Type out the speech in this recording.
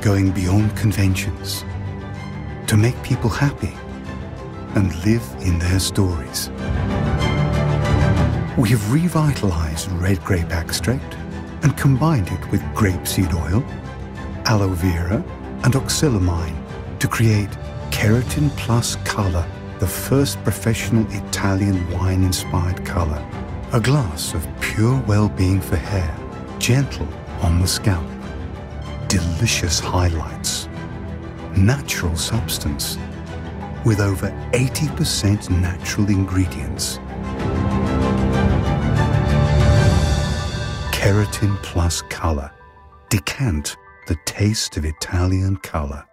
going beyond conventions to make people happy and live in their stories. We have revitalized red grape extract and combined it with grapeseed oil, aloe vera, and Oxilamine to create Keratin Plus Color, the first professional Italian wine-inspired color. A glass of pure well-being for hair, gentle on the scalp. Delicious highlights. Natural substance with over 80% natural ingredients. Keratin Plus Color. Decant the taste of Italian color.